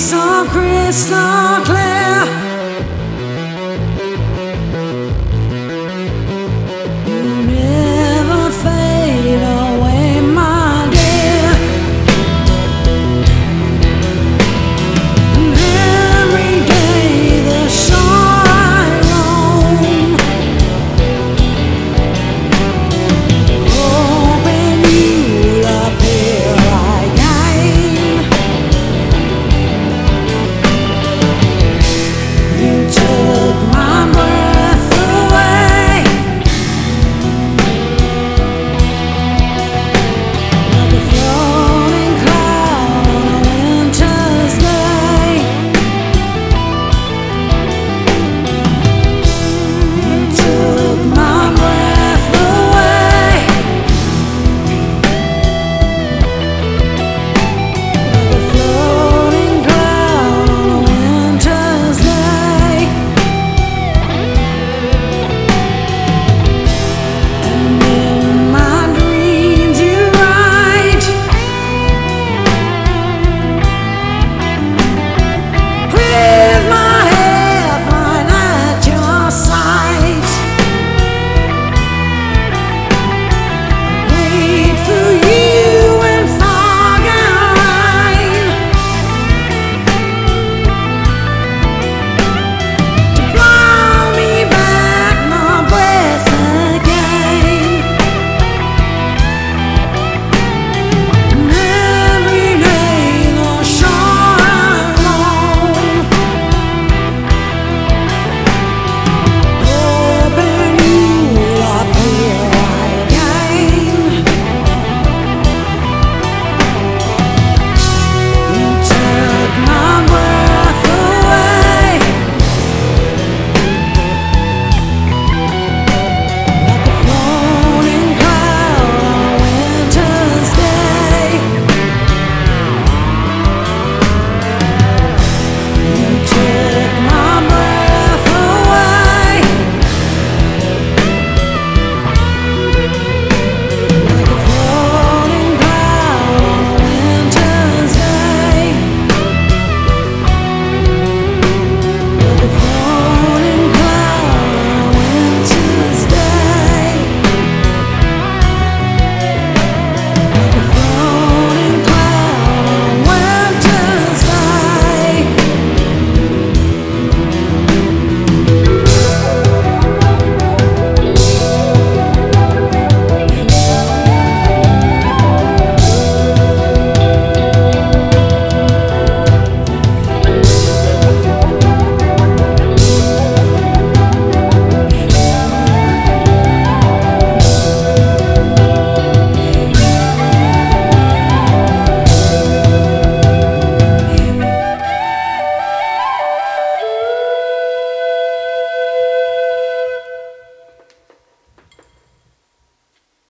so crystal clear.